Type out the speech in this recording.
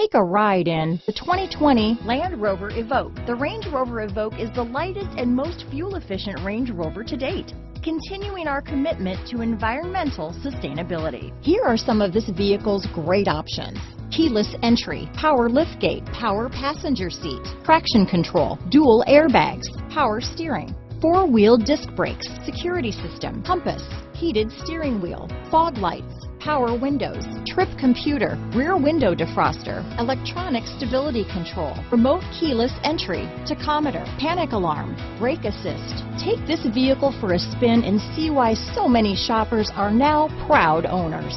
Take a ride in the 2020 Land Rover Evoque. The Range Rover Evoque is the lightest and most fuel-efficient Range Rover to date, continuing our commitment to environmental sustainability. Here are some of this vehicle's great options. Keyless entry, power liftgate, power passenger seat, traction control, dual airbags, power steering, four-wheel disc brakes, security system, compass, heated steering wheel, fog lights, power windows, trip computer, rear window defroster, electronic stability control, remote keyless entry, tachometer, panic alarm, brake assist. Take this vehicle for a spin and see why so many shoppers are now proud owners.